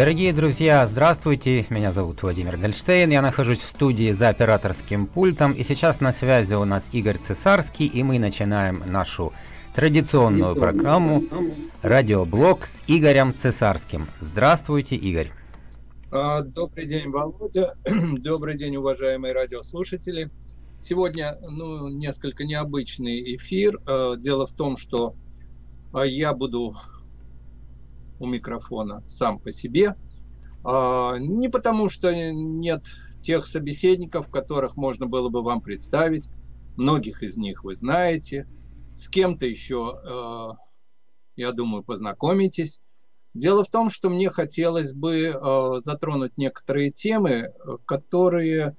Дорогие друзья, здравствуйте, меня зовут Владимир Гольштейн, я нахожусь в студии за операторским пультом, и сейчас на связи у нас Игорь Цесарский, и мы начинаем нашу традиционную программу «Радиоблог» с Игорем Цесарским. Здравствуйте, Игорь. А, добрый день, Володя. Добрый день, уважаемые радиослушатели. Сегодня ну, несколько необычный эфир. А, дело в том, что а, я буду у микрофона сам по себе. А, не потому, что нет тех собеседников, которых можно было бы вам представить. Многих из них вы знаете. С кем-то еще, а, я думаю, познакомитесь. Дело в том, что мне хотелось бы а, затронуть некоторые темы, которые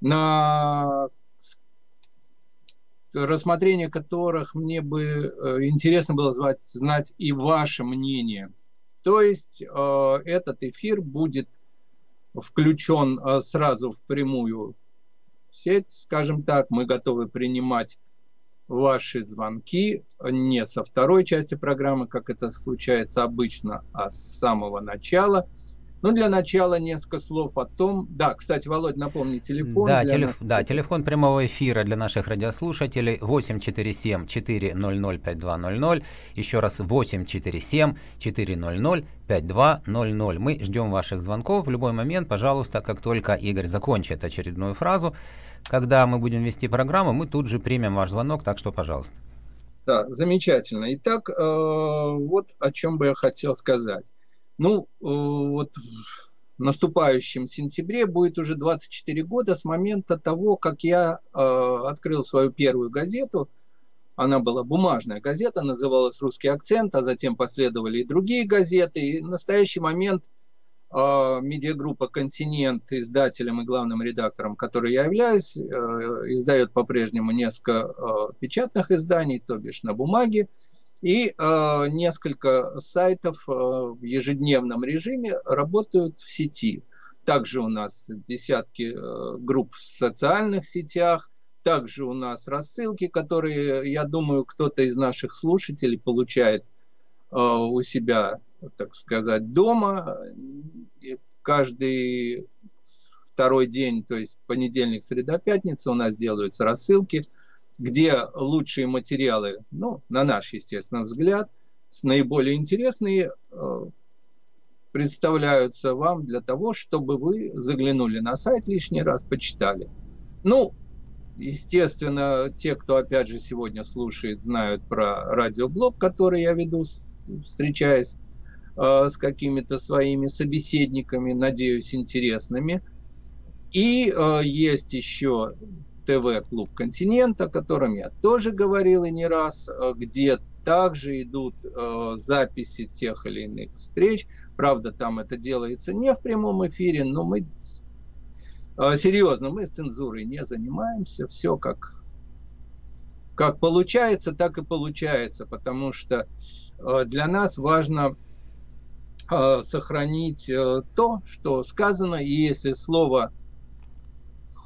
на рассмотрение которых мне бы э, интересно было знать и ваше мнение – то есть э, этот эфир будет включен э, сразу в прямую сеть, скажем так. Мы готовы принимать ваши звонки не со второй части программы, как это случается обычно, а с самого начала. Ну, для начала несколько слов о том... Да, кстати, Володь, напомни телефон. Да, телеф... да телефон прямого эфира для наших радиослушателей 847-400-5200. Еще раз 847-400-5200. Мы ждем ваших звонков в любой момент, пожалуйста, как только Игорь закончит очередную фразу. Когда мы будем вести программу, мы тут же примем ваш звонок, так что, пожалуйста. Да, замечательно. Итак, э, вот о чем бы я хотел сказать. Ну, э, вот в наступающем сентябре будет уже 24 года с момента того, как я э, открыл свою первую газету. Она была бумажная газета, называлась «Русский акцент», а затем последовали и другие газеты. И в настоящий момент э, медиагруппа «Континент», издателем и главным редактором, который я являюсь, издает по-прежнему несколько печатных изданий, то бишь на бумаге и э, несколько сайтов э, в ежедневном режиме работают в сети. Также у нас десятки э, групп в социальных сетях, также у нас рассылки, которые, я думаю, кто-то из наших слушателей получает э, у себя, так сказать, дома. И каждый второй день, то есть понедельник, среда, пятница у нас делаются рассылки – где лучшие материалы, ну, на наш, естественно, взгляд, наиболее интересные э, представляются вам для того, чтобы вы заглянули на сайт лишний раз, почитали. Ну, естественно, те, кто, опять же, сегодня слушает, знают про радиоблог, который я веду, встречаясь э, с какими-то своими собеседниками, надеюсь, интересными. И э, есть еще ТВ-клуб «Континент», о котором я тоже говорил и не раз, э, где также идут э, записи тех или иных встреч. Правда, там это делается не в прямом эфире, но мы э, серьезно, мы с цензурой не занимаемся. Все как, как получается, так и получается, потому что э, для нас важно э, сохранить э, то, что сказано, и если слово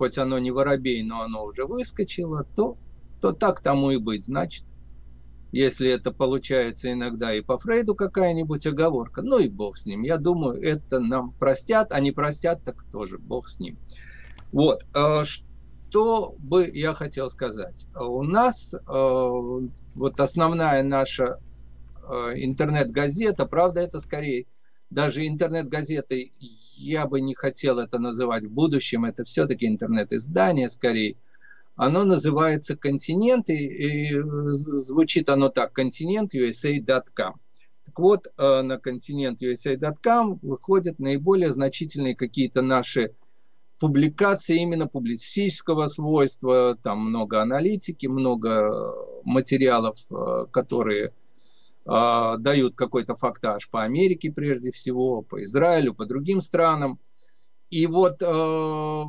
хоть оно не воробей, но оно уже выскочило, то, то так тому и быть. Значит, если это получается иногда и по Фрейду какая-нибудь оговорка, ну и бог с ним. Я думаю, это нам простят, а не простят, так тоже бог с ним. Вот, э, что бы я хотел сказать. У нас э, вот основная наша э, интернет-газета, правда, это скорее даже интернет-газетой я бы не хотел это называть в будущем, это все-таки интернет-издание скорее. Оно называется «Континент», и, и звучит оно так, «Континент USA.com». Так вот, э, на континент USA.com выходят наиболее значительные какие-то наши публикации именно публицистического свойства, там много аналитики, много материалов, э, которые э, дают какой-то фактаж по Америке прежде всего, по Израилю, по другим странам. И вот э,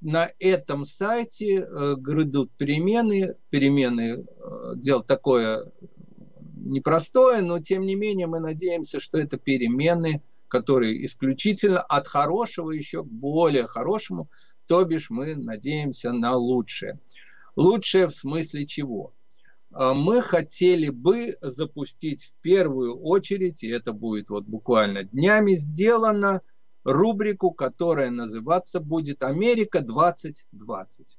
на этом сайте э, грядут перемены. Перемены э, дело такое непростое, но тем не менее мы надеемся, что это перемены, которые исключительно от хорошего еще к более хорошему, то бишь мы надеемся на лучшее. Лучшее в смысле чего? А, мы хотели бы запустить в первую очередь, и это будет вот буквально днями сделано, рубрику, которая называться будет «Америка 2020».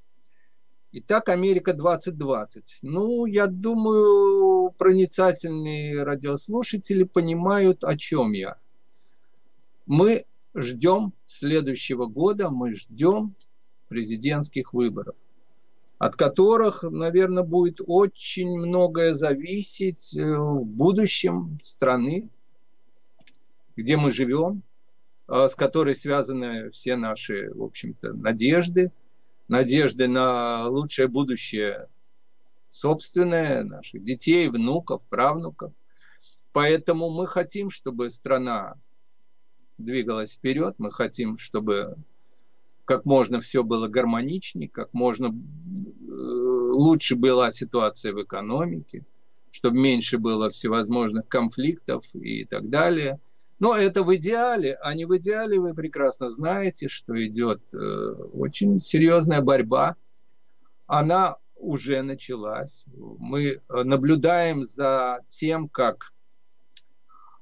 Итак, Америка 2020. Ну, я думаю, проницательные радиослушатели понимают, о чем я. Мы ждем следующего года, мы ждем президентских выборов, от которых, наверное, будет очень многое зависеть э, в будущем страны, где мы живем, э, с которой связаны все наши, в общем-то, надежды – надежды на лучшее будущее собственное, наших детей, внуков, правнуков. Поэтому мы хотим, чтобы страна двигалась вперед, мы хотим, чтобы как можно все было гармоничнее, как можно э, лучше была ситуация в экономике, чтобы меньше было всевозможных конфликтов и так далее – но это в идеале, а не в идеале вы прекрасно знаете, что идет э, очень серьезная борьба. Она уже началась. Мы наблюдаем за тем, как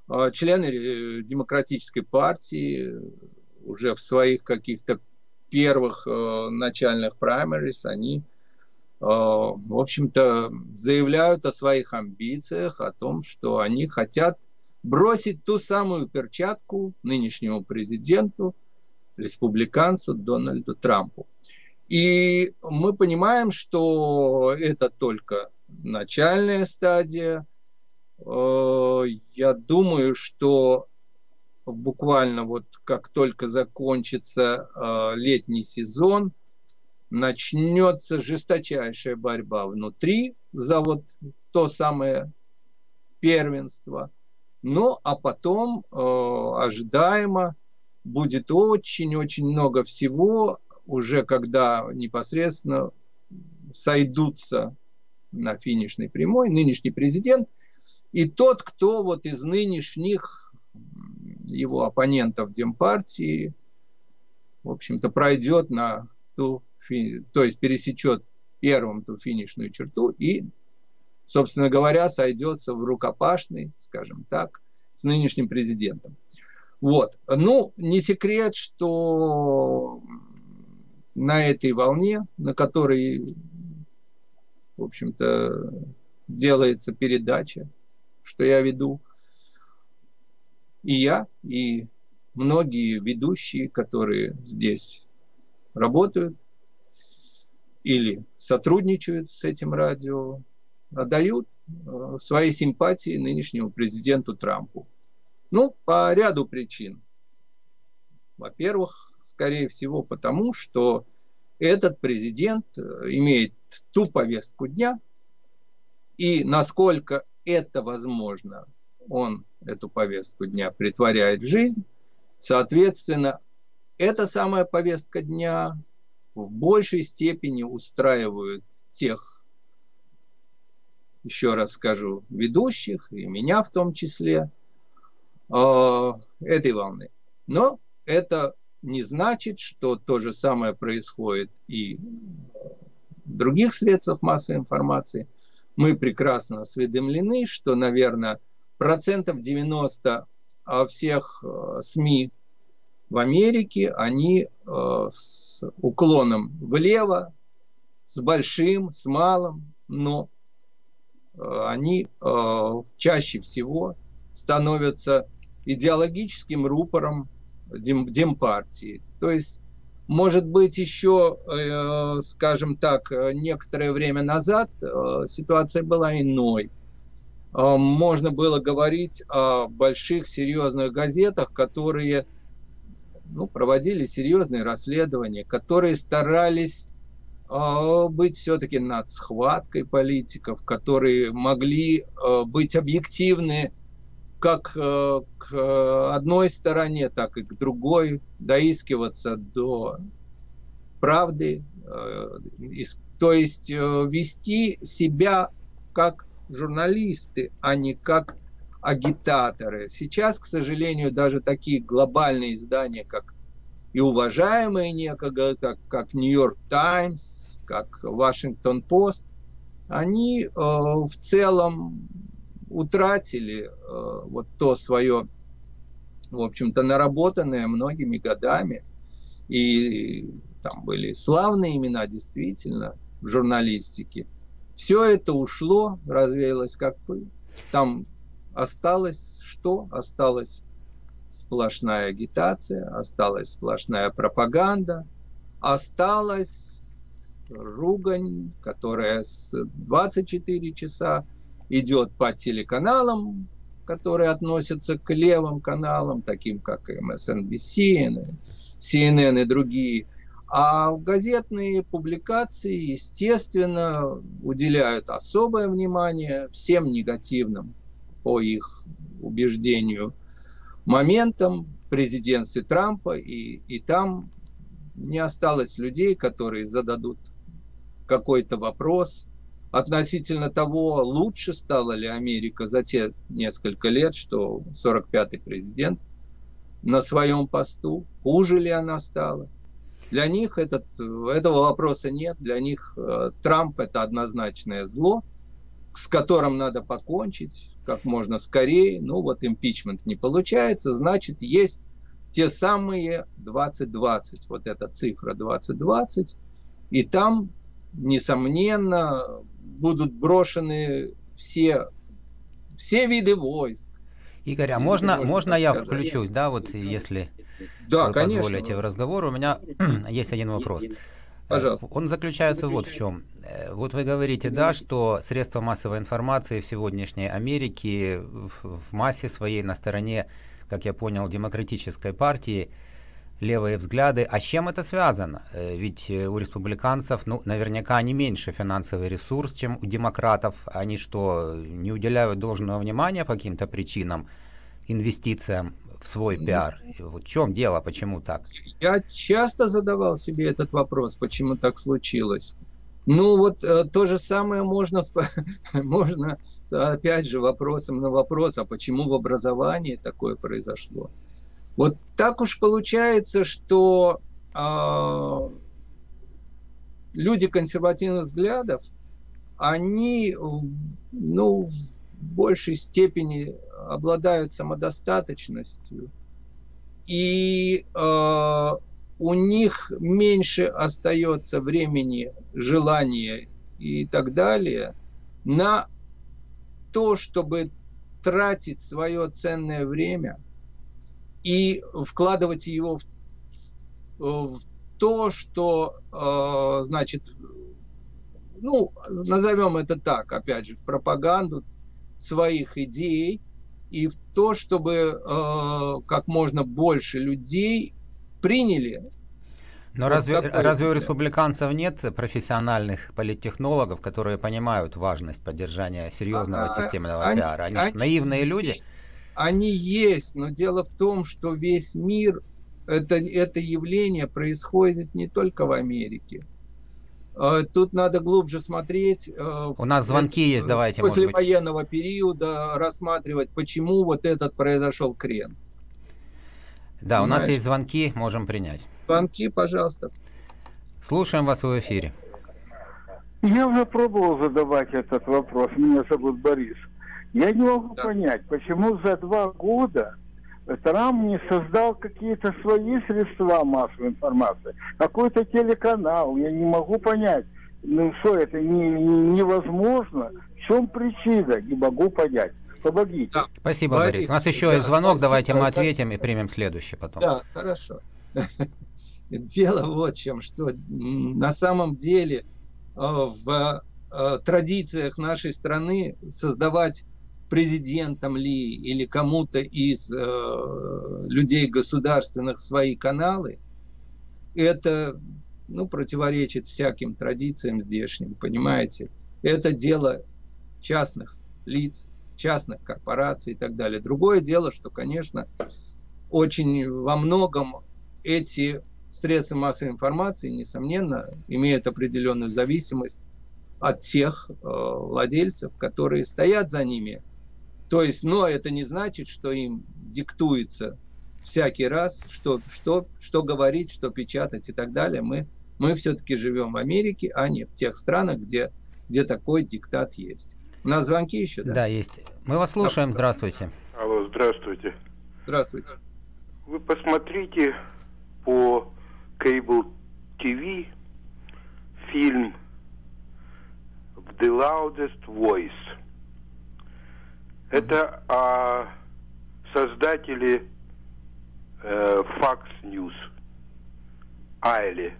э, члены э, демократической партии уже в своих каких-то первых начальных праймерис, они, в общем-то, заявляют о своих амбициях, о том, что они хотят – бросить ту самую перчатку нынешнему президенту, республиканцу Дональду Трампу. И мы понимаем, что это только начальная стадия. Э, я думаю, что буквально вот как только закончится э, летний сезон, начнется жесточайшая борьба внутри за вот то самое первенство – ну, а потом э, ожидаемо будет очень-очень много всего, уже когда непосредственно сойдутся на финишной прямой нынешний президент и тот, кто вот из нынешних его оппонентов Демпартии, в общем-то, пройдет на ту, то есть пересечет первым ту финишную черту и собственно говоря, сойдется в рукопашный, скажем так, с нынешним президентом. Вот. Ну, не секрет, что на этой волне, на которой, в общем-то, делается передача, что я веду, и я, и многие ведущие, которые здесь работают или сотрудничают с этим радио, отдают э, свои симпатии нынешнему президенту Трампу. Ну, по ряду причин. Во-первых, скорее всего, потому что этот президент э, имеет ту повестку дня, и насколько это возможно, он эту повестку дня притворяет в жизнь. Соответственно, эта самая повестка дня в большей степени устраивает тех еще раз скажу, ведущих, и меня в том числе, э, этой волны. Но это не значит, что то же самое происходит и в других средствах массовой информации. Мы прекрасно осведомлены, что, наверное, процентов 90 всех э, СМИ в Америке, они э, с уклоном влево, с большим, с малым, но Э, они чаще всего становятся идеологическим рупором дем, демпартии. То есть, может быть, еще, скажем так, некоторое время назад ситуация была иной. Можно было говорить о больших серьезных газетах, которые ну, проводили серьезные расследования, которые старались а, быть все-таки над схваткой политиков, которые могли а, быть объективны как к одной стороне, так и к другой, доискиваться до правды, то есть вести себя как журналисты, а не как агитаторы. Сейчас, к сожалению, даже такие глобальные издания, как и уважаемые некогда, так как Нью-Йорк Таймс, как Вашингтон Пост, они э, в целом утратили э, вот то свое, в общем-то, наработанное многими годами. И там были славные имена, действительно, в журналистике. Все это ушло, развеялось как пыль. Там осталось что? Осталась сплошная агитация, осталась сплошная пропаганда, осталась ругань, которая с 24 часа идет по телеканалам, которые относятся к левым каналам, таким как MSNBC, CNN и другие. А газетные публикации, естественно, уделяют особое внимание всем негативным, по их убеждению, моментам в президентстве Трампа, и, и там не осталось людей, которые зададут какой-то вопрос относительно того, лучше стала ли Америка за те несколько лет, что 45-й президент на своем посту, хуже ли она стала. Для них этот, этого вопроса нет, для них э, Трамп это однозначное зло, с которым надо покончить как можно скорее. Ну вот импичмент не получается, значит есть те самые 2020, вот эта цифра 2020, и там, несомненно, будут брошены все, все виды войск. Игорь, а можно, можно я сказать. включусь, да, вот если да, вы конечно. позволите в разговор, у меня есть один вопрос. Пожалуйста. Он заключается вот в чем. Э, вот вы говорите, да, что средства массовой информации в сегодняшней Америке в массе своей на стороне как я понял, демократической партии левые взгляды. А с чем это связано? Э, ведь э, у республиканцев, ну, наверняка не меньше финансовый ресурс, чем у демократов. Они что, не уделяют должного внимания по каким-то причинам, инвестициям в свой пиар? В чем дело, почему так? Я часто задавал себе этот вопрос, почему так случилось. Ну вот э, то же самое можно, можно, опять же, вопросом на вопрос, а почему в образовании такое произошло? Вот так уж получается, что э, люди консервативных взглядов, они ну, в большей степени обладают самодостаточностью. И э, у них меньше остается времени, желания и так далее на то, чтобы тратить свое ценное время и вкладывать его в, в то, что, э, значит, ну, назовем это так, опять же, в пропаганду своих идей и в то, чтобы э, как можно больше людей приняли. Но вот разве, разве у республиканцев нет профессиональных политтехнологов, которые понимают важность поддержания серьезного а, системного они, пиара? Они, они наивные есть, люди? Они есть, но дело в том, что весь мир, это, это явление происходит не только в Америке. А, тут надо глубже смотреть. А, у нас звонки это, есть, давайте. После военного периода рассматривать, почему вот этот произошел крен. Да, Понимаешь? у нас есть звонки, можем принять. Звонки, пожалуйста. Слушаем вас в эфире. Я уже пробовал задавать этот вопрос. Меня зовут Борис. Я не могу да. понять, почему за два года Трамп не создал какие-то свои средства массовой информации, какой-то телеканал. Я не могу понять, ну что это не, не, невозможно. В чем причина? Не могу понять. Помогите. Да. Спасибо, Борис. Борис. У нас еще да, есть звонок, спасибо, давайте мы ответим и примем следующий потом. Да, хорошо. Дело вот в чем, что на самом деле э, в э, традициях нашей страны создавать президентом ли или кому-то из э, людей государственных свои каналы, это ну, противоречит всяким традициям здешним, понимаете? Это дело частных лиц, частных корпораций и так далее. Другое дело, что, конечно, очень во многом эти средства массовой информации, несомненно, имеют определенную зависимость от тех э, владельцев, которые стоят за ними. То есть, но это не значит, что им диктуется всякий раз, что, что, что говорить, что печатать и так далее. Мы, мы все-таки живем в Америке, а не в тех странах, где где такой диктат есть. У нас звонки еще, да? Да, есть. Мы вас слушаем. Здравствуйте. Алло, здравствуйте. Здравствуйте. Вы посмотрите по Cable TV фильм The Loudest Voice. Это о создателе э, Fox News. Айли.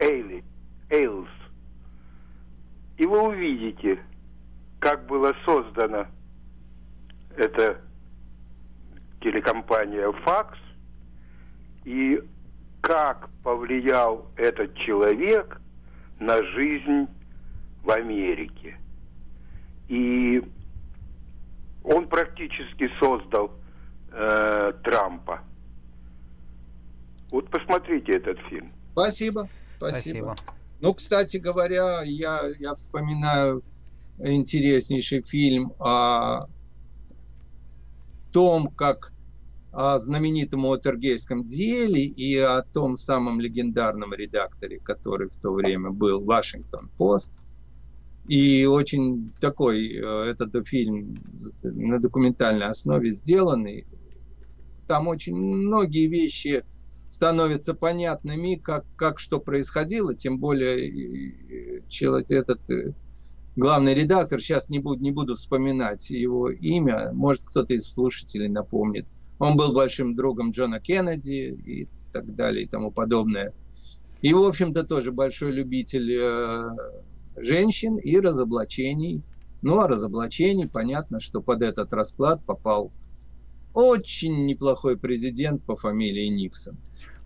Эйли. Эйлс. И вы увидите, как была создана эта телекомпания Fox и как повлиял этот человек на жизнь в Америке. И он практически создал э, Трампа. Вот посмотрите этот фильм. Спасибо. Спасибо. Спасибо. Ну, кстати говоря, я, я вспоминаю интереснейший фильм о том, как о знаменитом Уотергейском деле и о том самом легендарном редакторе, который в то время был Вашингтон-Пост. И очень такой, э, этот фильм на документальной основе сделанный. Там очень многие вещи становятся понятными, как, как что происходило, тем более человек, этот э, главный редактор, сейчас не буду, не буду вспоминать его имя, может кто-то из слушателей напомнит. Он был большим другом Джона Кеннеди и так далее и тому подобное. И, в общем-то, тоже большой любитель э, женщин и разоблачений. Ну, а разоблачений, понятно, что под этот расклад попал очень неплохой президент по фамилии Никсон.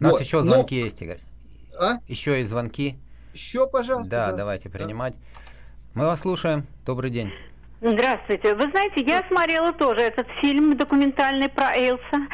У нас вот. еще звонки Но... есть, Игорь. А? Еще и звонки. Еще, пожалуйста. Да, да. давайте принимать. Мы вас слушаем. Добрый день. Здравствуйте. Вы знаете, я смотрела тоже этот фильм документальный про Эйлса.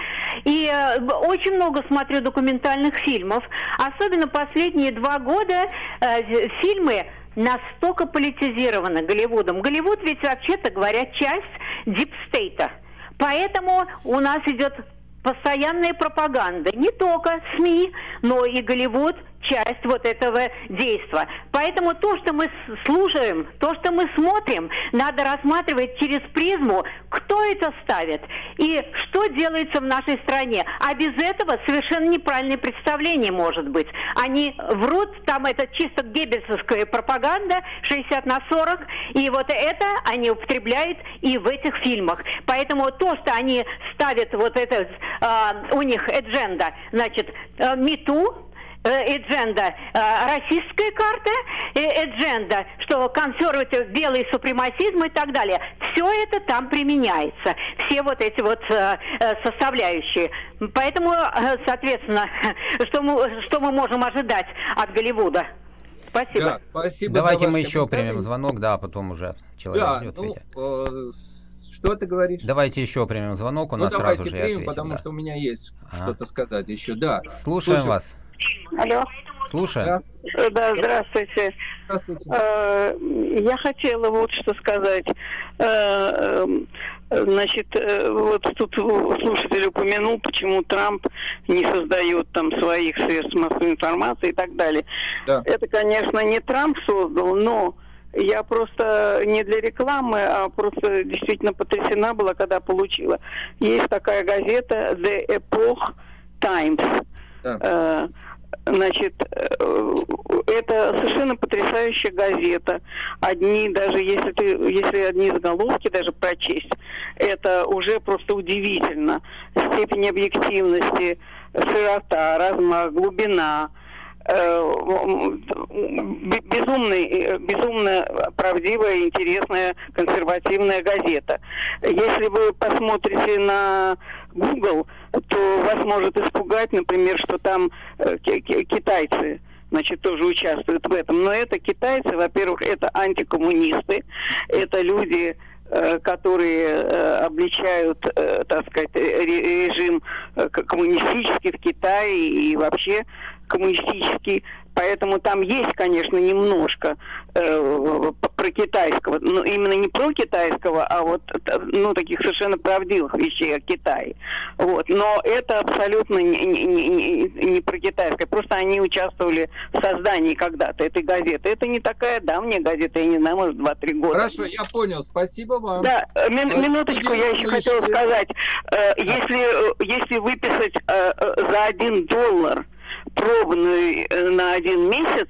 И э, очень много смотрю документальных фильмов. Особенно последние два года э, фильмы настолько политизированы Голливудом. Голливуд ведь, вообще-то говоря, часть дипстейта. Поэтому у нас идет постоянная пропаганда. Не только СМИ, но и Голливуд часть вот этого действия. Поэтому то, что мы слушаем, то, что мы смотрим, надо рассматривать через призму, кто это ставит и что делается в нашей стране. А без этого совершенно неправильное представление может быть. Они врут, там это чисто геббельсовская пропаганда, 60 на 40, и вот это они употребляют и в этих фильмах. Поэтому то, что они ставят вот это, э, у них эдженда, значит, э, МИТУ, эдженда российская карта, эдженда, что консерватив, белый супремасизм и так далее. Все это там применяется. Все вот эти вот э, э, составляющие. Поэтому, э, соответственно, что мы, что мы можем ожидать от Голливуда? Спасибо. Да, спасибо Давайте мы еще примем звонок, да, а потом уже человек да, ну, э, что ты говоришь? Давайте еще примем звонок, у ну, нас давайте сразу же примем, ответим, потому да. что у меня есть а. что-то сказать еще. Да. Слушаем Слушай. вас. Алло. Слушаю. Да, э, да здравствуйте. Здравствуйте. Э, я хотела вот что сказать. Э, значит, вот тут слушатель упомянул, почему Трамп не создает там своих средств массовой информации и так далее. Да. Это, конечно, не Трамп создал, но я просто не для рекламы, а просто действительно потрясена была, когда получила. Есть такая газета The Epoch Times. Да. Значит, э, это совершенно потрясающая газета. Одни, даже если ты, если одни заголовки даже прочесть, это уже просто удивительно. Степень объективности, широта, размах, глубина, э, безумный, безумно правдивая, интересная, консервативная газета. Если вы посмотрите на Google, то вас может испугать, например, что там э, китайцы значит, тоже участвуют в этом. Но это китайцы, во-первых, это антикоммунисты, это люди, э, которые э, обличают, так сказать, режим коммунистический в Китае и вообще коммунистический. Поэтому там есть, конечно, немножко э, про китайского, но именно не про китайского, а вот ну таких совершенно правдивых вещей о Китае. Вот, но это абсолютно не, не, не, не про китайское. Просто они участвовали в создании когда-то этой газеты. Это не такая давняя газета, я не знаю, может, 2-3 года. Хорошо, я понял. Спасибо вам. Да, э, мин, минуточку, я еще хотела сказать. Э, если, э, если выписать за один доллар пробную на один месяц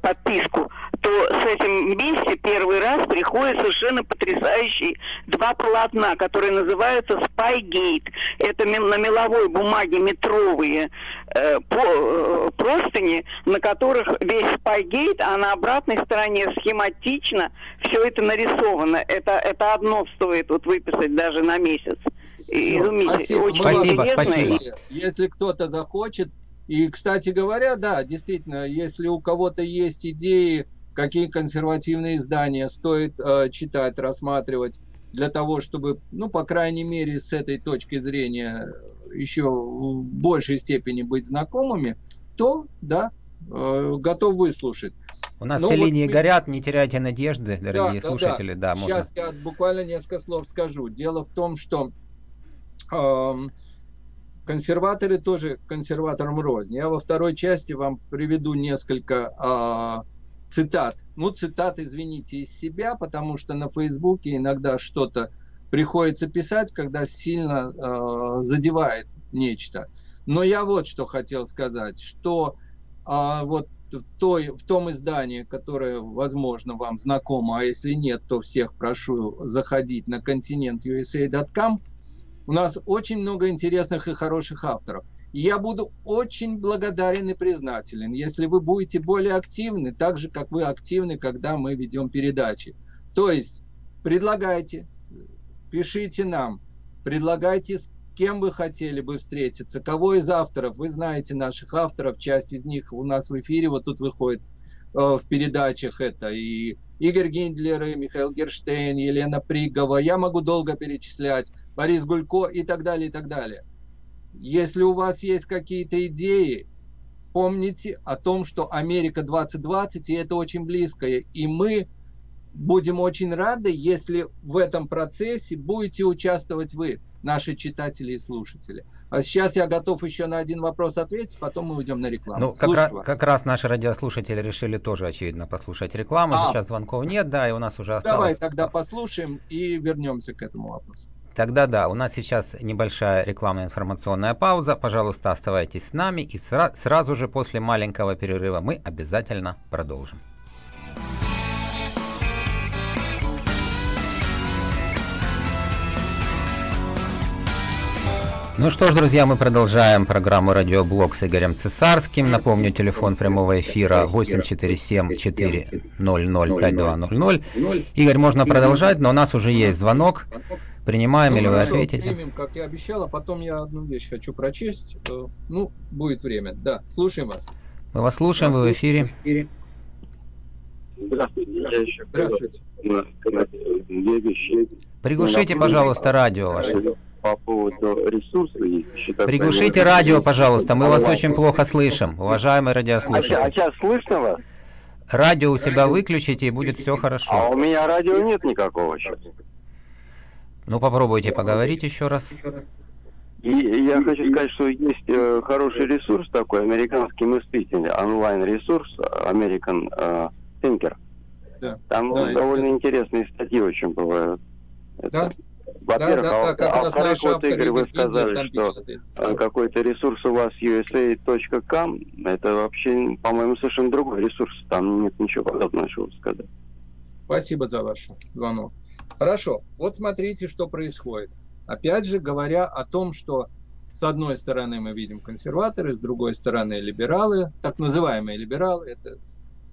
подписку, то с этим вместе первый раз приходят совершенно потрясающие два полотна, которые называются Spygate. Это на меловой бумаге метровые э, по, э, простыни, на которых весь Spygate, а на обратной стороне схематично все это нарисовано. Это, это одно стоит вот выписать даже на месяц. Все, спасибо. Очень спасибо, спасибо. Если кто-то захочет, и, кстати говоря, да, действительно, если у кого-то есть идеи какие консервативные издания стоит э, читать, рассматривать для того, чтобы, ну, по крайней мере, с этой точки зрения еще в большей степени быть знакомыми, то, да, э, готов выслушать. У нас Но ну, все вот линии мы... горят, не теряйте надежды, дорогие да, слушатели. Да, да. да Сейчас можно... я буквально несколько слов скажу. Дело в том, что э, консерваторы тоже консерваторам рознь. Я во второй части вам приведу несколько э, цитат. Ну, цитат, извините, из себя, потому что на Фейсбуке иногда что-то приходится писать, когда сильно э, задевает нечто. Но я вот что хотел сказать, что э, вот в, той, в том издании, которое, возможно, вам знакомо, а если нет, то всех прошу заходить на континент.usa.com, у нас очень много интересных и хороших авторов – я буду очень благодарен и признателен, если вы будете более активны, так же, как вы активны, когда мы ведем передачи. То есть предлагайте, пишите нам, предлагайте, с кем вы хотели бы встретиться, кого из авторов, вы знаете наших авторов, часть из них у нас в эфире, вот тут выходит э, в передачах это и Игорь Гиндлер, Михаил Герштейн, Елена Пригова, я могу долго перечислять, Борис Гулько и так далее, и так далее. Если у вас есть какие-то идеи, помните о том, что Америка 2020, и это очень близко. И мы будем очень рады, если в этом процессе будете участвовать вы, наши читатели и слушатели. А сейчас я готов еще на один вопрос ответить, потом мы уйдем на рекламу. Ну, как, раз, как раз наши радиослушатели решили тоже, очевидно, послушать рекламу. А, Сейчас звонков нет, да, и у нас уже осталось... Давай тогда послушаем и вернемся к этому вопросу. Тогда да, у нас сейчас небольшая рекламная информационная пауза. Пожалуйста, оставайтесь с нами и сра- сразу же после маленького перерыва мы обязательно продолжим. Ну что ж, друзья, мы продолжаем программу «Радиоблог» с Игорем Цесарским. Напомню, телефон прямого эфира 847-400-5200. Игорь, можно продолжать, но у нас уже есть звонок. Принимаем ну, или хорошо, вы ответите? Примем, как я обещал, а потом я одну вещь хочу прочесть. Э, ну, будет время. Да, слушаем вас. Мы вас слушаем, вы в эфире. Здравствуйте. Здравствуйте. Приглушите, пожалуйста, радио ваше. По поводу ресурсов Приглушите радио, пожалуйста, мы вас очень плохо слышим, уважаемый радиослушатель. А сейчас слышно вас? Радио у себя выключите и будет все хорошо. А у меня радио нет никакого сейчас. Ну, попробуйте поговорить еще раз. И я хочу сказать, что есть э, хороший ресурс такой, американский мыслитель, онлайн-ресурс, American э, Thinker. Да. Там да, довольно интересные статьи очень бывают. Да? Во-первых, да, да, да, как а, раз а вот, Игорь, вы сказали, что да. какой-то ресурс у вас usa.com, это вообще, по-моему, совершенно другой ресурс, там нет ничего подобного, что сказать. Спасибо за ваш звонок. Хорошо, вот смотрите, что происходит. Опять же, говоря о том, что с одной стороны мы видим консерваторы, с другой стороны либералы, так называемые либералы, это,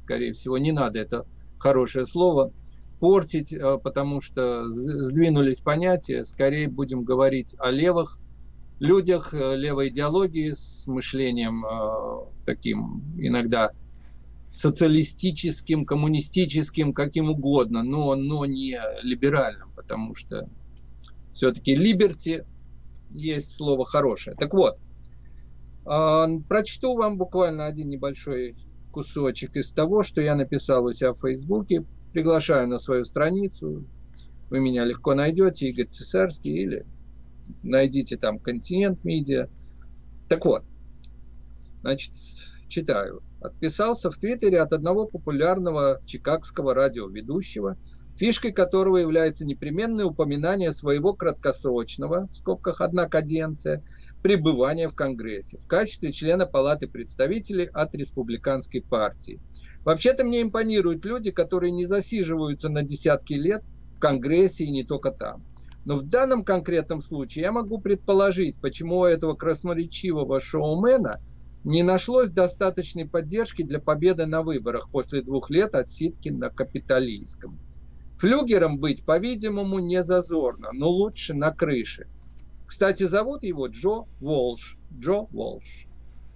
скорее всего, не надо это хорошее слово портить, э, потому что сдвинулись понятия, скорее будем говорить о левых людях, э, левой идеологии с мышлением э, таким иногда социалистическим, коммунистическим, каким угодно, но, но не либеральным, потому что все-таки liberty есть слово хорошее. Так вот, э, прочту вам буквально один небольшой кусочек из того, что я написал у себя в Фейсбуке. Приглашаю на свою страницу. Вы меня легко найдете, Игорь Цесарский, или найдите там «Континент Медиа». Так вот, значит, читаю. Отписался в Твиттере от одного популярного чикагского радиоведущего, фишкой которого является непременное упоминание своего краткосрочного, в скобках одна каденция, пребывания в Конгрессе в качестве члена Палаты представителей от Республиканской партии. Вообще-то мне импонируют люди, которые не засиживаются на десятки лет в Конгрессе и не только там. Но в данном конкретном случае я могу предположить, почему у этого красноречивого шоумена не нашлось достаточной поддержки для победы на выборах после двух лет отсидки на капиталийском. Флюгером быть, по-видимому, не зазорно, но лучше на крыше. Кстати, зовут его Джо Волш. Джо Волш.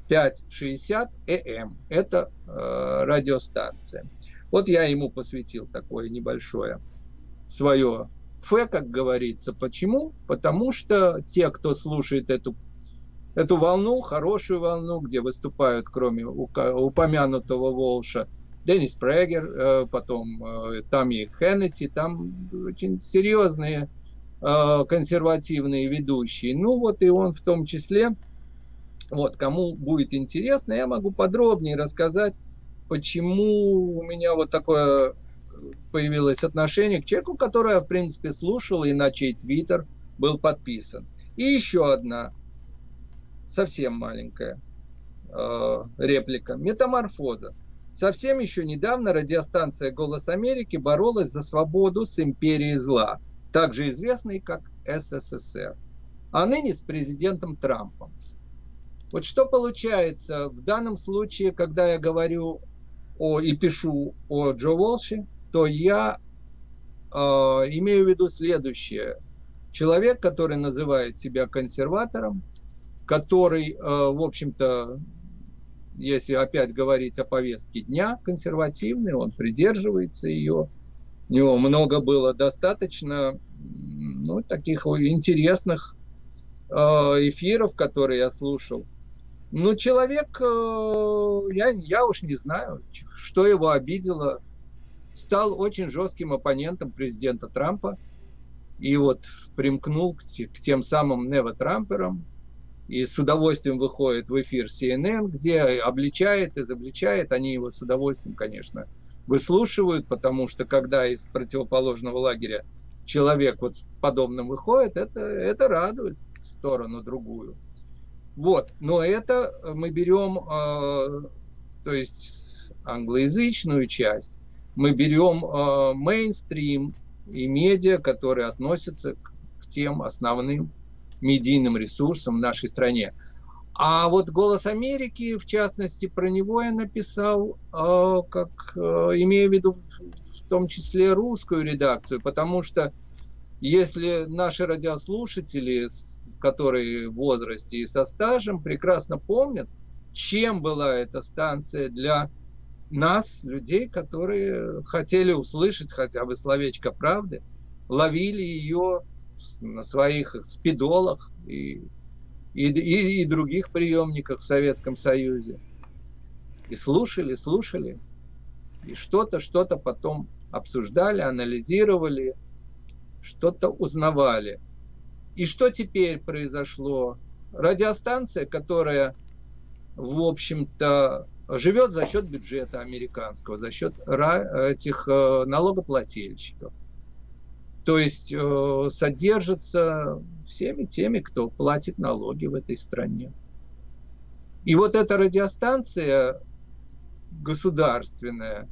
560 ЭМ. Это э, радиостанция. Вот я ему посвятил такое небольшое свое фе, как говорится. Почему? Потому что те, кто слушает эту, эту волну, хорошую волну, где выступают, кроме упомянутого Волша, Деннис Прегер, э, потом э, Томми Хеннети, там очень серьезные Э, консервативные ведущие. Ну вот и он в том числе. Вот, кому будет интересно, я могу подробнее рассказать, почему у меня вот такое появилось отношение к человеку, который я, в принципе, слушал, и на чей твиттер был подписан. И еще одна, совсем маленькая э, реплика. Метаморфоза. Совсем еще недавно радиостанция «Голос Америки» боролась за свободу с империей зла – также известный как СССР, а ныне с президентом Трампом. Вот что получается в данном случае, когда я говорю о, и пишу о Джо Волше, то я э, имею в виду следующее. Человек, который называет себя консерватором, который, э, в общем-то, если опять говорить о повестке дня, консервативный, он придерживается ее, у него много было достаточно ну, таких интересных э, эфиров, которые я слушал. Ну, человек, э, я, я уж не знаю, что его обидело, стал очень жестким оппонентом президента Трампа и вот примкнул к, к тем самым невотрамперам и с удовольствием выходит в эфир CNN, где обличает, изобличает, они его с удовольствием, конечно, выслушивают, потому что когда из противоположного лагеря человек вот с подобным выходит, это, это радует сторону другую. Вот, но это мы берем, э, то есть англоязычную часть, мы берем э, мейнстрим и медиа, которые относятся к, к тем основным медийным ресурсам в нашей стране. А вот «Голос Америки», в частности, про него я написал, э, как э, имея в виду в том числе русскую редакцию, потому что если наши радиослушатели, которые в возрасте и со стажем, прекрасно помнят, чем была эта станция для нас, людей, которые хотели услышать хотя бы словечко правды, ловили ее на своих спидолах и и, и, и других приемников в Советском Союзе. И слушали, слушали. И что-то, что-то потом обсуждали, анализировали, что-то узнавали. И что теперь произошло? Радиостанция, которая, в общем-то, живет за счет бюджета американского, за счет этих э, налогоплательщиков. То есть э, содержится всеми теми, кто платит налоги в этой стране. И вот эта радиостанция государственная,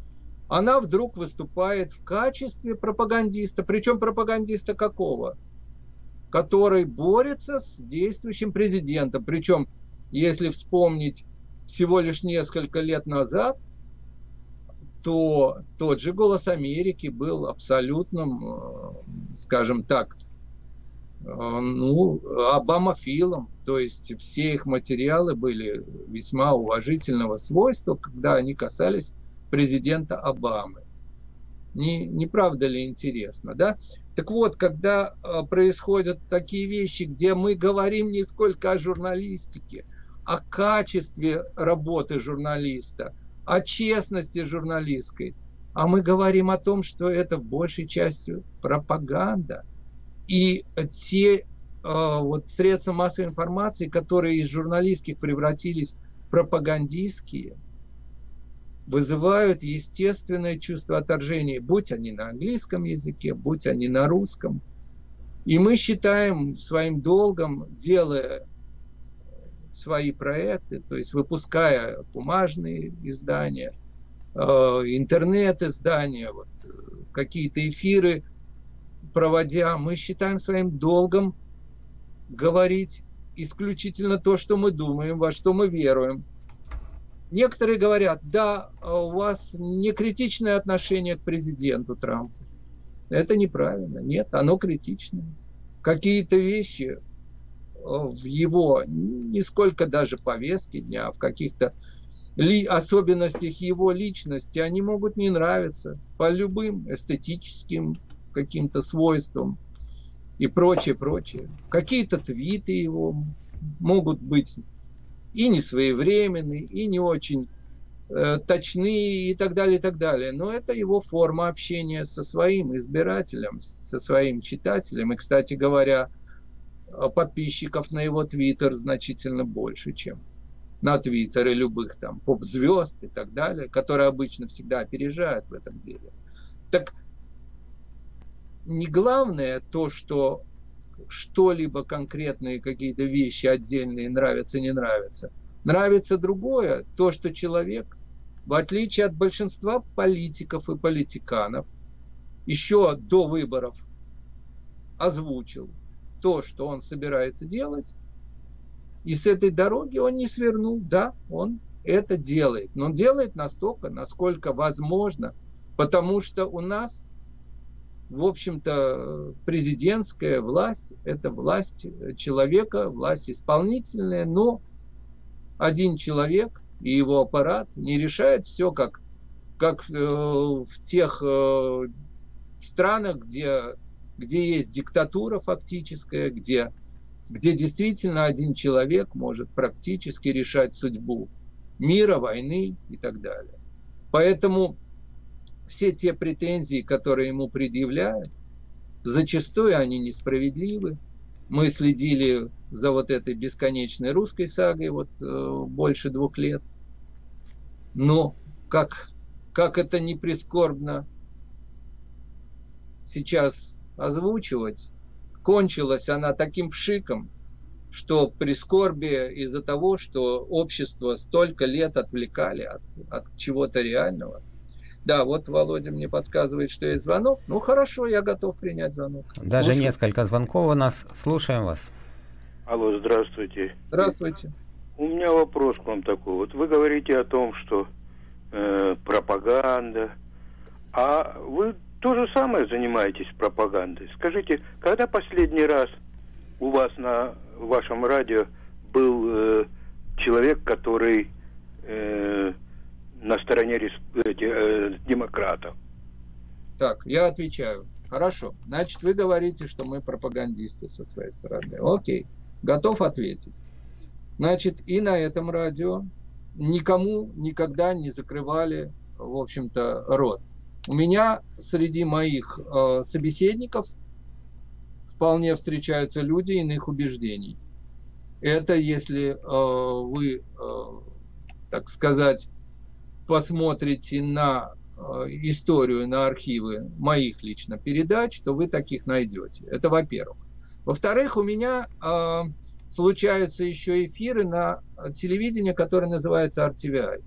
она вдруг выступает в качестве пропагандиста. Причем пропагандиста какого? Который борется с действующим президентом. Причем, если вспомнить всего лишь несколько лет назад, то тот же «Голос Америки» был абсолютным, э, скажем так, э, ну, обамофилом, то есть все их материалы были весьма уважительного свойства, когда они касались президента Обамы. Не, не правда ли интересно, да? Так вот, когда э, происходят такие вещи, где мы говорим не сколько о журналистике, о качестве работы журналиста – о честности журналистской. А мы говорим о том, что это в большей части пропаганда. И те э, вот средства массовой информации, которые из журналистских превратились в пропагандистские, вызывают естественное чувство отторжения, будь они на английском языке, будь они на русском. И мы считаем своим долгом, делая свои проекты, то есть выпуская бумажные издания, э, интернет-издания, вот, какие-то эфиры проводя, мы считаем своим долгом говорить исключительно то, что мы думаем, во что мы веруем. Некоторые говорят, да, у вас не критичное отношение к президенту Трампу. Это неправильно. Нет, оно критичное. Какие-то вещи в его, не сколько даже повестки дня, а в каких-то ли, особенностях его личности, они могут не нравиться по любым эстетическим каким-то свойствам и прочее, прочее. Какие-то твиты его могут быть и не своевременные, и не очень э, точные, и так далее, и так далее. Но это его форма общения со своим избирателем, со своим читателем. И, кстати говоря, подписчиков на его твиттер значительно больше, чем на твиттере любых там поп-звезд и так далее, которые обычно всегда опережают в этом деле. Так не главное то, что что-либо конкретные какие-то вещи отдельные нравятся, не нравятся. Нравится другое, то, что человек, в отличие от большинства политиков и политиканов, еще до выборов озвучил то, что он собирается делать, и с этой дороги он не свернул. Да, он это делает. Но он делает настолько, насколько возможно, потому что у нас, в общем-то, президентская власть – это власть человека, власть исполнительная, но один человек и его аппарат не решает все, как, как э, в тех э, странах, где где есть диктатура фактическая, где, где действительно один человек может практически решать судьбу мира, войны и так далее. Поэтому все те претензии, которые ему предъявляют, зачастую они несправедливы. Мы следили за вот этой бесконечной русской сагой вот э, больше двух лет. Но как, как это не прискорбно сейчас озвучивать. Кончилась она таким пшиком, что прискорбие из-за того, что общество столько лет отвлекали от, от чего-то реального. Да, вот Володя мне подсказывает, что есть звонок. Ну хорошо, я готов принять звонок. Даже Слушаю. несколько звонков у нас. Слушаем вас. Алло, здравствуйте. Здравствуйте. У меня вопрос к вам такой. Вот вы говорите о том, что э, пропаганда. А вы то же самое занимаетесь пропагандой. Скажите, когда последний раз у вас на вашем радио был э, человек, который э, на стороне э, демократов? Так, я отвечаю. Хорошо. Значит, вы говорите, что мы пропагандисты со своей стороны. Окей. Готов ответить. Значит, и на этом радио никому никогда не закрывали, в общем-то, рот. У меня среди моих э, собеседников вполне встречаются люди иных убеждений. Это если э, вы, э, так сказать, посмотрите на э, историю, на архивы моих лично передач, то вы таких найдете. Это во-первых. Во-вторых, у меня э, случаются еще эфиры на телевидении, которое называется RTVI.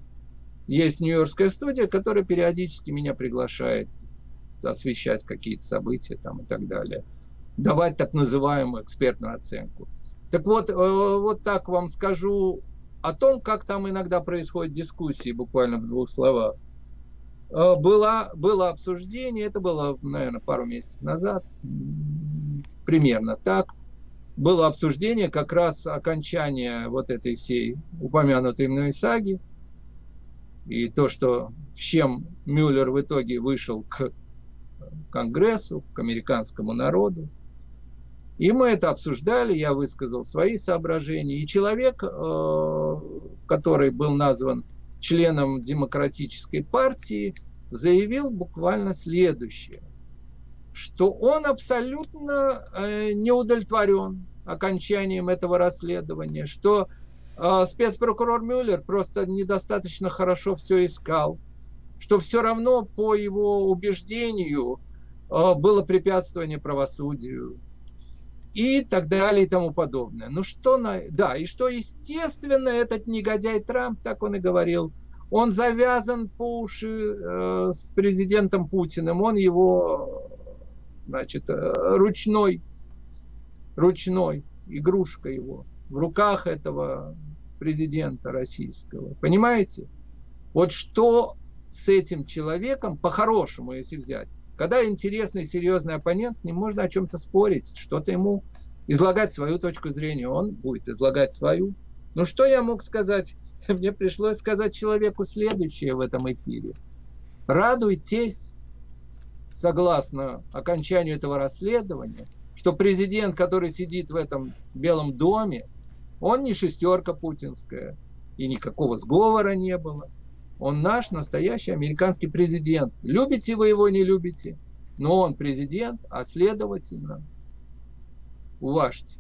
Есть Нью-Йоркская студия, которая периодически меня приглашает освещать какие-то события там и так далее. Давать так называемую экспертную оценку. Так вот, э, вот так вам скажу о том, как там иногда происходят дискуссии, буквально в двух словах. Э, было, было обсуждение, это было, наверное, пару месяцев назад, примерно так. Было обсуждение как раз окончания вот этой всей упомянутой мной саги и то, что с чем Мюллер в итоге вышел к Конгрессу, к американскому народу. И мы это обсуждали, я высказал свои соображения. И человек, э, который был назван членом Демократической партии, заявил буквально следующее, что он абсолютно э, не удовлетворен окончанием этого расследования, что э, спецпрокурор Мюллер просто недостаточно хорошо все искал, что все равно по его убеждению было препятствование правосудию и так далее и тому подобное. Ну что на... Да, и что естественно этот негодяй Трамп, так он и говорил, он завязан по уши э, с президентом Путиным, он его, значит, э, ручной, ручной, игрушка его в руках этого президента российского. Понимаете? Вот что с этим человеком, по-хорошему, если взять, когда интересный, серьезный оппонент, с ним можно о чем-то спорить, что-то ему излагать свою точку зрения, он будет излагать свою. Ну что я мог сказать мне пришлось сказать человеку следующее в этом эфире. Радуйтесь, согласно окончанию этого расследования, что президент, который сидит в этом Белом доме, он не шестерка путинская, и никакого сговора не было. Он наш настоящий американский президент. Любите вы его, не любите, но он президент, а следовательно, уважьте.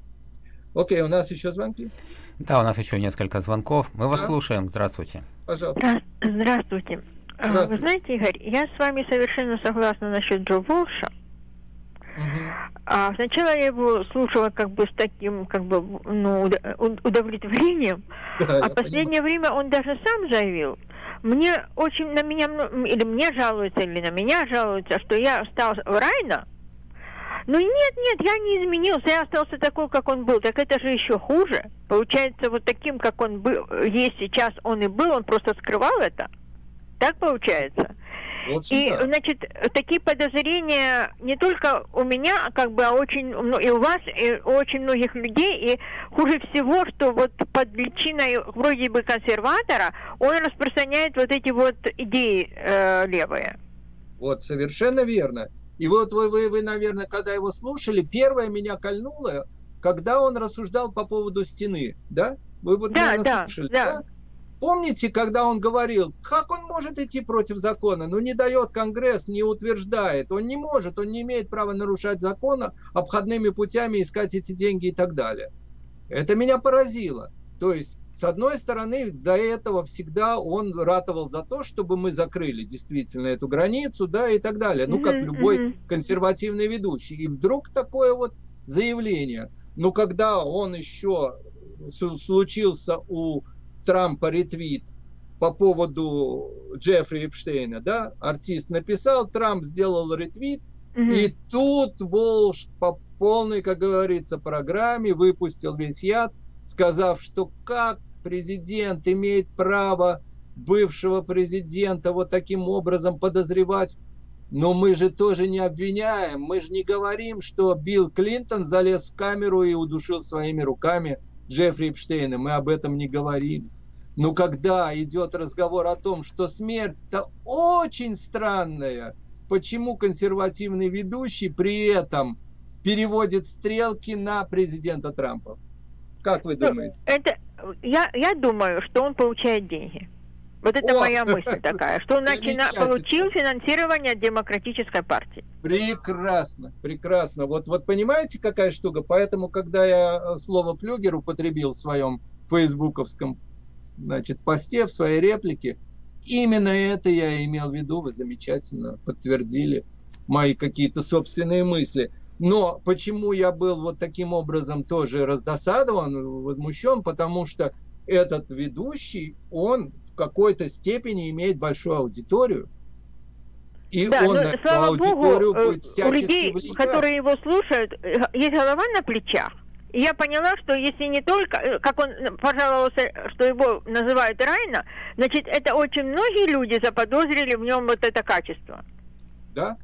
Окей, у нас еще звонки? Да, у нас еще несколько звонков. Мы вас да? слушаем. Здравствуйте. Пожалуйста. Здравствуйте. А, Здравствуйте. Вы знаете, Игорь, я с вами совершенно согласна насчет Джо Волша. А сначала я его слушала как бы с таким как бы ну удовлетворением, да, а последнее понимаю. время он даже сам заявил, мне очень на меня или мне жалуются или на меня жалуются, что я стал райно, ну нет, нет, я не изменился, я остался такой, как он был. Так это же еще хуже. Получается, вот таким, как он был, есть сейчас, он и был, он просто скрывал это. Так получается. Вот и, значит, такие подозрения не только у меня, как бы, а очень, ну, и у вас, и у очень многих людей. И хуже всего, что вот под личиной вроде бы консерватора он распространяет вот эти вот идеи э, левые. Вот, совершенно верно. И вот вы, вы, вы, наверное, когда его слушали, первое меня кольнуло, когда он рассуждал по поводу стены, да? Вы вот, да, наверное, да, слушали, да. да? Помните, когда он говорил, как он может идти против закона? Ну, не дает Конгресс, не утверждает. Он не может, он не имеет права нарушать закона, обходными путями искать эти деньги и так далее. Это меня поразило. То есть с одной стороны, до этого всегда он ратовал за то, чтобы мы закрыли действительно эту границу, да, и так далее. Ну, как любой консервативный ведущий. И вдруг такое вот заявление. Но когда он еще случился у Трампа ретвит по поводу Джеффри Эпштейна, да, артист написал, Трамп сделал ретвит, mm-hmm. и тут Волш по полной, как говорится, программе выпустил весь яд, сказав, что как президент имеет право бывшего президента вот таким образом подозревать. Но мы же тоже не обвиняем, мы же не говорим, что Билл Клинтон залез в камеру и удушил своими руками Джеффри Эпштейна. Мы об этом не говорим. Но когда идет разговор о том, что смерть-то очень странная, почему консервативный ведущий при этом переводит стрелки на президента Трампа? Как вы ну, думаете? Это, я, я думаю, что он получает деньги. Вот это О! моя мысль такая, что он начина, получил финансирование от демократической партии. Прекрасно, прекрасно. Вот, вот понимаете, какая штука? Поэтому, когда я э, слово флюгер употребил в своем фейсбуковском значит, посте, в своей реплике, именно это я имел в виду, вы замечательно подтвердили мои какие-то собственные мысли. Но почему я был вот таким образом тоже раздосадован, возмущен, потому что этот ведущий, он в какой-то степени имеет большую аудиторию. И да, он на слава аудиторию Богу, будет всячески у людей, влиять. которые его слушают, э, есть голова на плечах. И я поняла, что если не только, э, как он пожаловался, что его называют Райна, значит, это очень многие люди заподозрили в нем вот это качество. Да,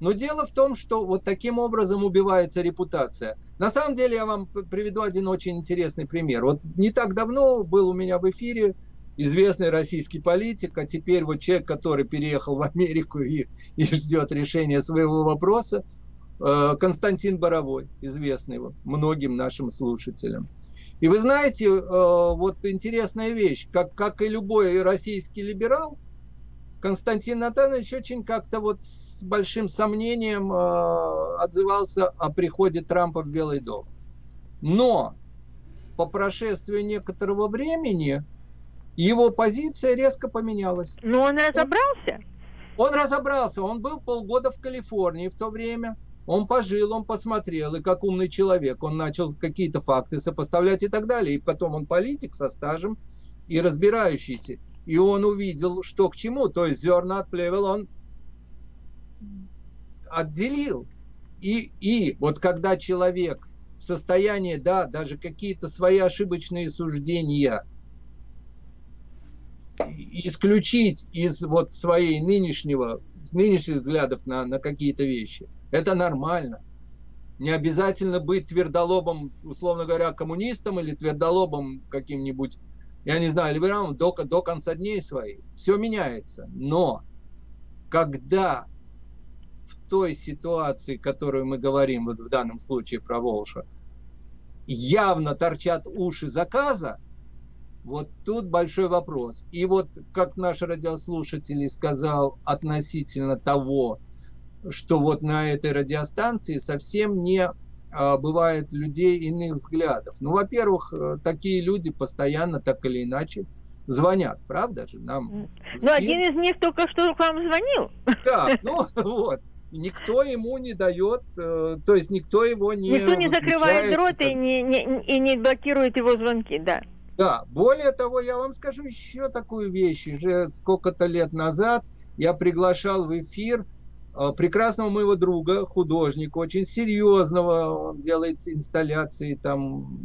но дело в том, что вот таким образом убивается репутация. На самом деле я вам приведу один очень интересный пример. Вот не так давно был у меня в эфире известный российский политик, а теперь вот человек, который переехал в Америку и, и ждет решения своего вопроса, э, Константин Боровой, известный многим нашим слушателям. И вы знаете, э, вот интересная вещь, как, как и любой российский либерал, Константин Натанович очень как-то вот с большим сомнением э, отзывался о приходе Трампа в Белый дом. Но по прошествию некоторого времени его позиция резко поменялась. Но он разобрался? Он, он разобрался. Он был полгода в Калифорнии в то время. Он пожил, он посмотрел, и как умный человек, он начал какие-то факты сопоставлять и так далее. И потом он политик со стажем и разбирающийся. И он увидел, что к чему. То есть зерна от плевел он отделил. И, и вот когда человек в состоянии, да, даже какие-то свои ошибочные суждения исключить из вот своей нынешнего, нынешних взглядов на, на какие-то вещи, это нормально. Не обязательно быть твердолобом, условно говоря, коммунистом или твердолобом каким-нибудь, я не знаю, либералом до, до конца дней своих. Все меняется. Но когда в той ситуации, которую мы говорим вот в данном случае про Волша, явно торчат уши заказа, вот тут большой вопрос. И вот, как наш радиослушатель сказал относительно того, что вот на этой радиостанции совсем не бывает людей иных взглядов. Ну, во-первых, э, такие люди постоянно так или иначе звонят, правда же? Нам ну, один из них только что к вам звонил. Да, ну вот. Никто ему не дает, э, то есть никто его не Никто не закрывает рот и не, не, и не блокирует его звонки, да. Да, более того, я вам скажу еще такую вещь. Уже сколько-то лет назад я приглашал в эфир прекрасного моего друга, художника, очень серьезного, он делает инсталляции там,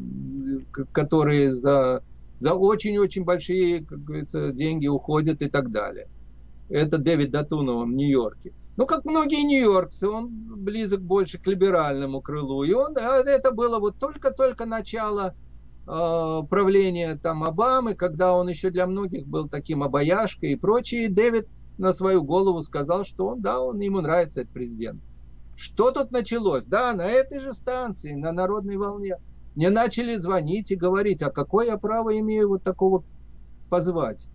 которые за, за очень-очень большие, как говорится, деньги уходят и так далее. Это Дэвид Датунов, в Нью-Йорке. Ну, как многие нью-йоркцы, он близок больше к либеральному крылу. И он, а это было вот только-только начало Э, правления там Обамы, когда он еще для многих был таким обаяшкой и прочее, Дэвид на свою голову сказал, что он, да, он ему нравится этот президент. Что тут началось? Да, на этой же станции, на народной волне, мне начали звонить и говорить, а какое я право имею вот такого позвать?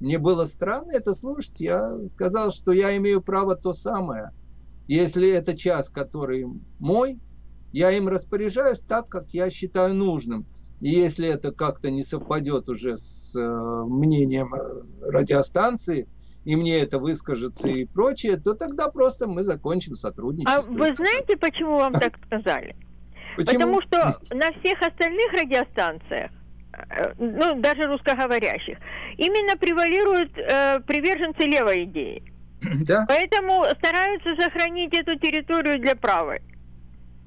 Мне было странно это слушать. Я сказал, что я имею право то самое. Если это час, который мой, я им распоряжаюсь так, как я считаю нужным. И если это как-то не совпадет уже с э, мнением э, радиостанции, и мне это выскажется и прочее, то тогда просто мы закончим сотрудничество. А вы знаете, почему вам так сказали? Почему? Потому что на всех остальных радиостанциях, э, ну, даже русскоговорящих, именно превалируют э, приверженцы левой идеи. Да? Поэтому стараются сохранить эту территорию для правой.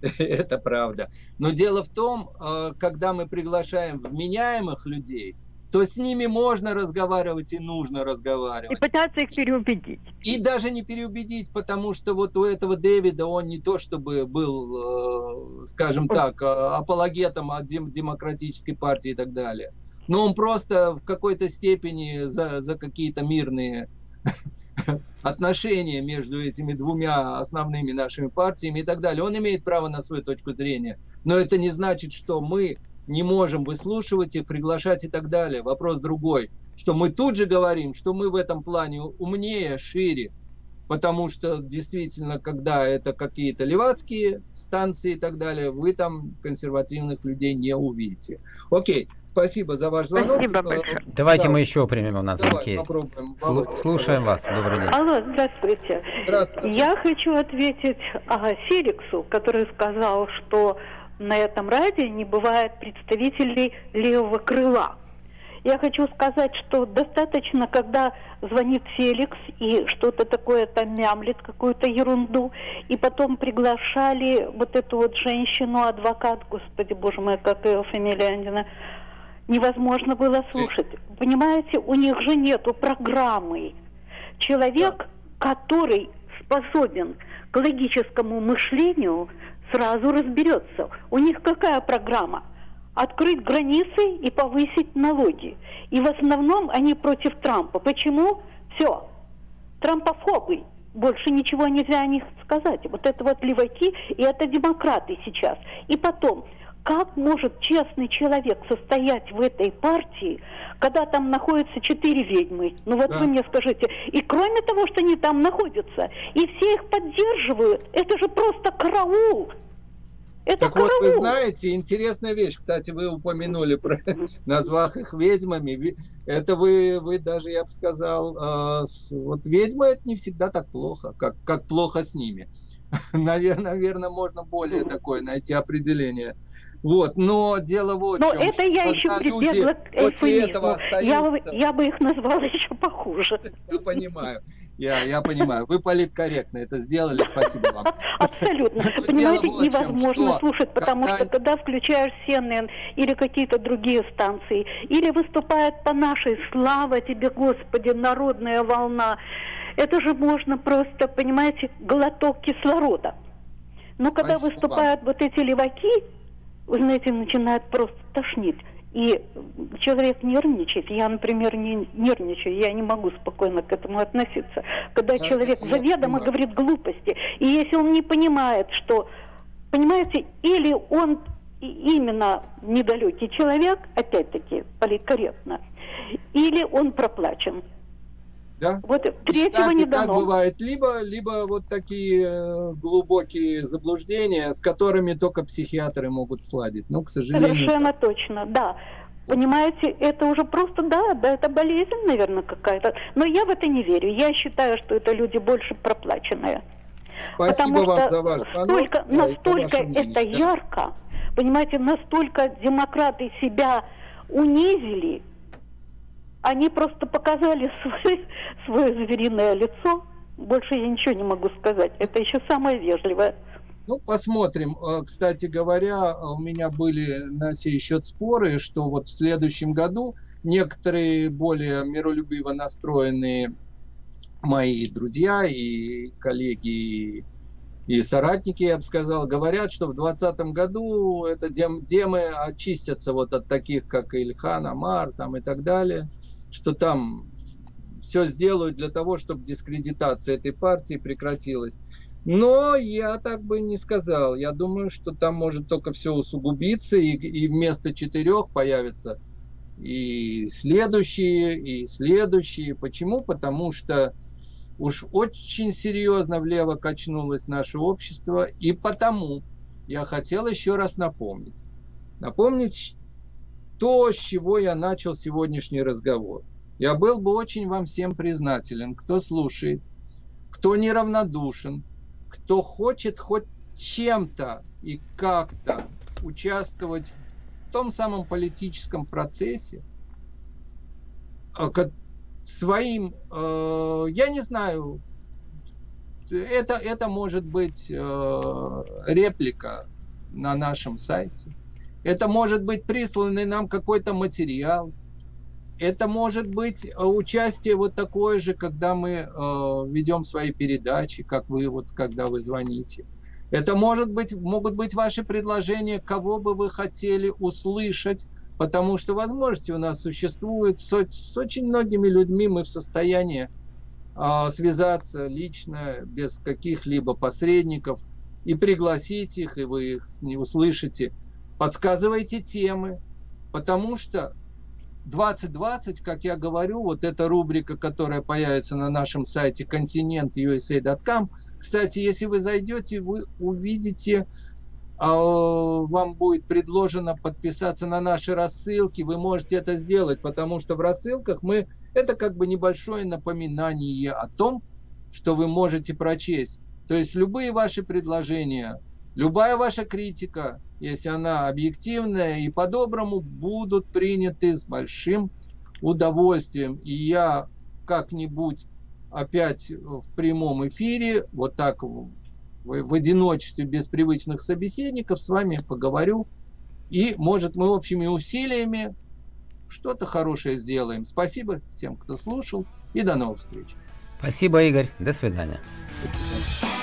это правда. Но дело в том, э, когда мы приглашаем вменяемых людей, то с ними можно разговаривать и нужно разговаривать. И пытаться их переубедить. И даже не переубедить, потому что вот у этого Дэвида он не то чтобы был, э, скажем так, э, апологетом от демократической партии и так далее. Но он просто в какой-то степени за, за какие-то мирные отношения между этими двумя основными нашими партиями и так далее. Он имеет право на свою точку зрения. Но это не значит, что мы не можем выслушивать их, приглашать и так далее. Вопрос другой, что мы тут же говорим, что мы в этом плане умнее, шире, потому что действительно, когда это какие-то левацкие станции и так далее, вы там консервативных людей не увидите. Окей, Спасибо за ваш звонок. Спасибо э, большое. Давайте да. мы еще примем у нас Давай, попробуем. Володя, Слушаем вас. Добрый день. Алло, здравствуйте. Здравствуйте. Я хочу ответить а, Феликсу, который сказал, что на этом радио не бывает представителей левого крыла. Я хочу сказать, что достаточно, когда звонит Феликс и что-то такое там мямлит, какую-то ерунду, и потом приглашали вот эту вот женщину, адвокат, господи боже мой, как ее фамилия, не знаю, невозможно было слушать. Понимаете, у них же нету программы. Человек, который способен к логическому мышлению, сразу разберется. У них какая программа? Открыть границы и повысить налоги. И в основном они против Трампа. Почему? Все. Трампофобы. Больше ничего нельзя о них сказать. Вот это вот леваки и это демократы сейчас. И потом, как может честный человек состоять в этой партии, когда там находятся четыре ведьмы? Ну вот да. вы мне скажите. И кроме того, что они там находятся, и все их поддерживают, это же просто караул. Это так караул. вот, вы знаете, интересная вещь. Кстати, вы упомянули, про, назвав их ведьмами. Это вы, вы даже, я бы сказал, э, вот ведьмы это не всегда так плохо, как, как плохо с ними. Наверное, можно более такое найти определение. Вот, но дело вот Но чем. это я еще прибегла к остаются... я, я бы их назвала еще похуже. Я понимаю, я, я понимаю. Вы политкорректно это сделали, спасибо вам. Абсолютно. Понимаете, невозможно слушать, потому что когда включаешь CNN или какие-то другие станции, или выступает по нашей «Слава тебе, Господи, народная волна», это же можно просто, понимаете, глоток кислорода. Но когда выступают вот эти леваки, вы знаете, начинает просто тошнить. И человек нервничает. Я, например, не нервничаю, я не могу спокойно к этому относиться. Когда да, человек заведомо понимаю. говорит глупости, и если он не понимает, что, понимаете, или он именно недалекий человек, опять-таки, политкорректно, или он проплачен. Да? Вот третьего так, не дано. Так бывает. Либо, либо вот такие э, глубокие заблуждения, с которыми только психиатры могут сладить. Но, к сожалению... Совершенно так. точно, да. Понимаете, это уже просто, да, да, это болезнь, наверное, какая-то. Но я в это не верю. Я считаю, что это люди больше проплаченные. Спасибо Потому вам за ваш звонок. Столько, да, настолько это да. ярко, понимаете, настолько демократы себя унизили, они просто показали свое, свое звериное лицо. Больше я ничего не могу сказать. Это еще самое вежливое. Ну, посмотрим. Э, кстати говоря, у меня были на сей счет споры, что вот в следующем году некоторые более миролюбиво настроенные мои друзья и коллеги и соратники, я бы сказал, говорят, что в 2020 году это дем, демы очистятся вот от таких, как Ильхан, Амар там и так далее, что там все сделают для того, чтобы дискредитация этой партии прекратилась. Но я так бы не сказал. Я думаю, что там может только все усугубиться, и, и вместо четырех появятся и следующие, и следующие. Почему? Потому что уж очень серьезно влево качнулось наше общество, и потому я хотел еще раз напомнить. Напомнить то, с чего я начал сегодняшний разговор. Я был бы очень вам всем признателен, кто слушает, кто неравнодушен, кто хочет хоть чем-то и как-то участвовать в том самом политическом процессе, своим, э, я не знаю, это, это может быть э, реплика на нашем сайте, это может быть присланный нам какой-то материал, это может быть э, участие вот такое же, когда мы э, ведем свои передачи, как вы вот, когда вы звоните. Это может быть, могут быть ваши предложения, кого бы вы хотели услышать потому что возможности у нас существуют. С, с очень многими людьми, мы в состоянии э, связаться лично, без каких-либо посредников, и пригласить их, и вы их не услышите. Подсказывайте темы, потому что 2020, как я говорю, вот эта рубрика, которая появится на нашем сайте continentusa.com, кстати, если вы зайдете, вы увидите вам будет предложено подписаться на наши рассылки, вы можете это сделать, потому что в рассылках мы это как бы небольшое напоминание о том, что вы можете прочесть. То есть любые ваши предложения, любая ваша критика, если она объективная и по-доброму, будут приняты с большим удовольствием. И я как-нибудь опять в прямом эфире, вот так в, в одиночестве без привычных собеседников с вами поговорю. И, может, мы общими усилиями что-то хорошее сделаем. Спасибо всем, кто слушал. И до новых встреч. Спасибо, Игорь. До свидания. До свидания.